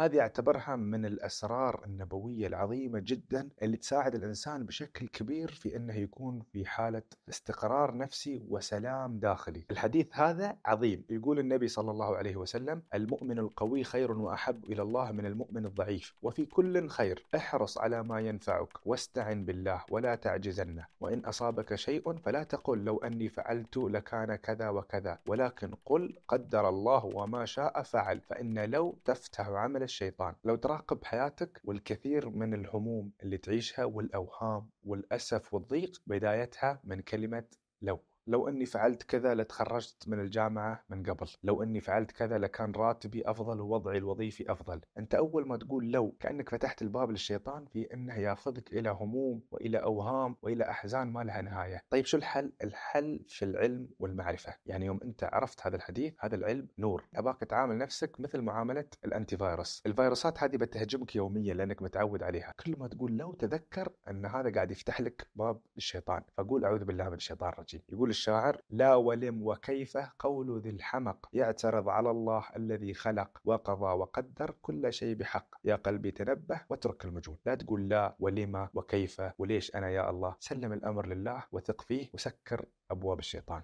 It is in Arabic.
هذه أعتبرها من الأسرار النبوية العظيمة جدا اللي تساعد الإنسان بشكل كبير في إنه يكون في حالة استقرار نفسي وسلام داخلي. الحديث هذا عظيم، يقول النبي صلى الله عليه وسلم: المؤمن القوي خير وأحب إلى الله من المؤمن الضعيف، وفي كل خير، احرص على ما ينفعك واستعن بالله ولا تعجزن، وإن أصابك شيء فلا تقل لو أني فعلت لكان كذا وكذا، ولكن قل قدر الله وما شاء فعل، فإن لو تفتح عمل الشيطان، لو تراقب حياتك والكثير من الهموم اللي تعيشها والأوهام والأسف والضيق بدايتها من كلمة لو. لو إني فعلت كذا لتخرجت من الجامعة من قبل، لو إني فعلت كذا لكان راتبي أفضل ووضعي الوظيفي أفضل، أنت أول ما تقول لو كأنك فتحت الباب للشيطان في إنه ياخذك إلى هموم وإلى أوهام وإلى أحزان ما لها نهاية، طيب شو الحل؟ الحل في العلم والمعرفة، يعني يوم أنت عرفت هذا الحديث هذا العلم نور، أباك تعامل نفسك مثل معاملة الانتي فيروس، الفيروسات هذه بتهجمك يوميا لأنك متعود عليها، كل ما تقول لو تذكر إن هذا قاعد يفتح لك باب الشيطان، فقول أعوذ بالله من الشيطان الرجيم، يقول الشاعر لا ولم وكيف قول ذي الحمق يعترض على الله الذي خلق وقضى وقدر كل شيء بحق. يا قلبي تنبه واترك المجون لا تقول لا ولما وكيف وليش أنا يا الله؟ سلم الأمر لله وثق فيه وسكر أبواب الشيطان.